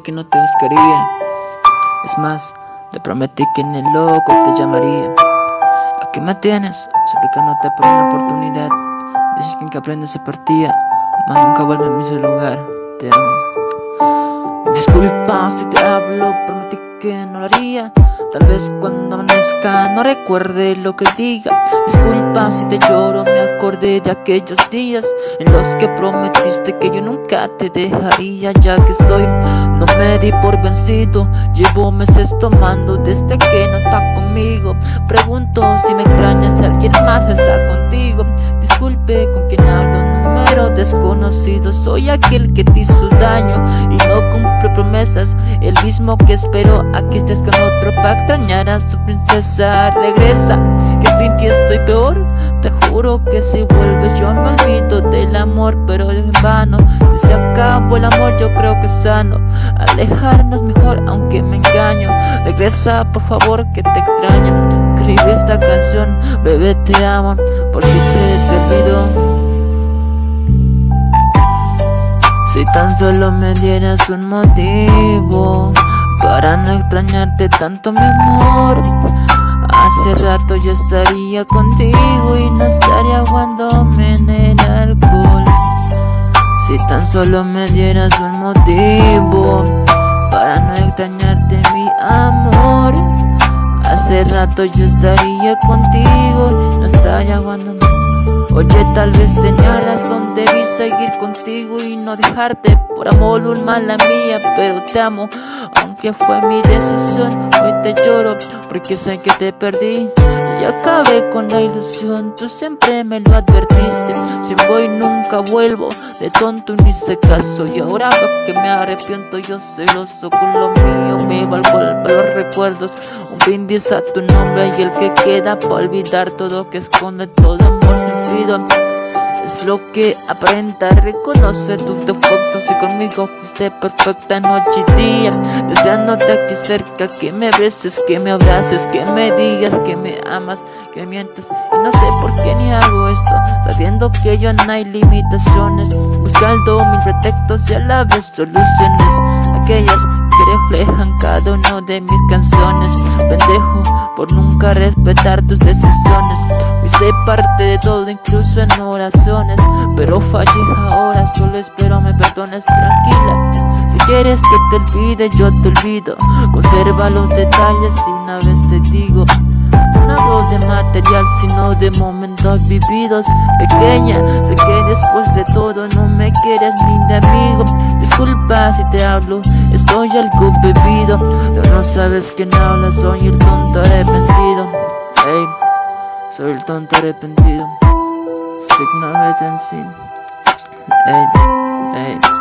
que no te buscaría. Es más, te prometí que en el loco te llamaría. Aquí me tienes, suplicándote por una oportunidad. Dices que en que aprendes se partía, mas nunca vuelve a mi lugar. Te amo. Disculpa si te hablo, prometí que no lo haría. Tal vez cuando amanezca no recuerde lo que diga. Disculpa si te lloro, me acordé de aquellos días en los que prometiste que yo nunca te dejaría. Ya que estoy, me di por vencido. Llevo meses tomando desde que no está conmigo. Pregunto si me extrañas si alguien más está contigo. Disculpe con quien hablo, número desconocido. Soy aquel que te hizo daño y no cumple promesas. El mismo que espero a que estés con otro para extrañar a su princesa. Regresa, que sin ti estoy peor. Juro que si vuelves yo me olvido del amor, pero es en vano. Si se acabó el amor, yo creo que es sano. Alejarnos mejor, aunque me engaño. Regresa, por favor, que te extraño. Escribe esta canción, bebé, te amo, por si se te olvidó. Si tan solo me dieras un motivo para no extrañarte tanto, mi amor. Hace rato yo estaría contigo y no estaría aguándome en el alcohol. Si tan solo me dieras un motivo para no extrañarte, mi amor. Hace rato yo estaría contigo no estaría aguándome. Oye, tal vez tenía razón, debí seguir contigo y no dejarte por amor un mala mía, pero te amo, aunque fue mi decisión. Hoy te lloro porque sé que te perdí y acabé con la ilusión. Tú siempre me lo advertiste, si voy nunca vuelvo, de tonto ni se caso. Y ahora que me arrepiento, yo celoso con lo mío, me valgo los recuerdos. Un brindis a tu nombre y el que queda para olvidar todo que esconde todo amor es lo que aparenta, reconoce tus defectos y conmigo fuiste perfecta noche y día, deseándote aquí cerca, que me beses, que me abraces, que me digas que me amas, que mientes. Y no sé por qué ni hago esto, sabiendo que yo no hay limitaciones, buscando mil pretextos y a soluciones, aquellas que reflejan cada uno de mis canciones, pendejo por nunca respetar tus decisiones. Hice parte de todo, incluso en oraciones, pero fallé ahora, solo espero me perdones tranquila. Si quieres que te olvide, yo te olvido. Conserva los detalles y una vez te digo. No hablo de material, sino de momentos vividos. Pequeña, sé que después de todo no me quieres ni de amigo. Disculpa si te hablo, estoy algo bebido. Tú no sabes quién habla, soy el tonto arrepentido. Hey, soy el tonto arrepentido. Signo retención. Hey, hey.